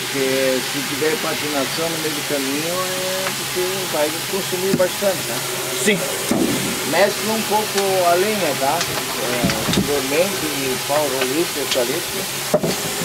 Porque se tiver patinação no meio do caminho é porque vai consumir bastante, né? Sim. Mescla um pouco a lenha, né, tá? É, dormente, pau, roliço, eucalipto.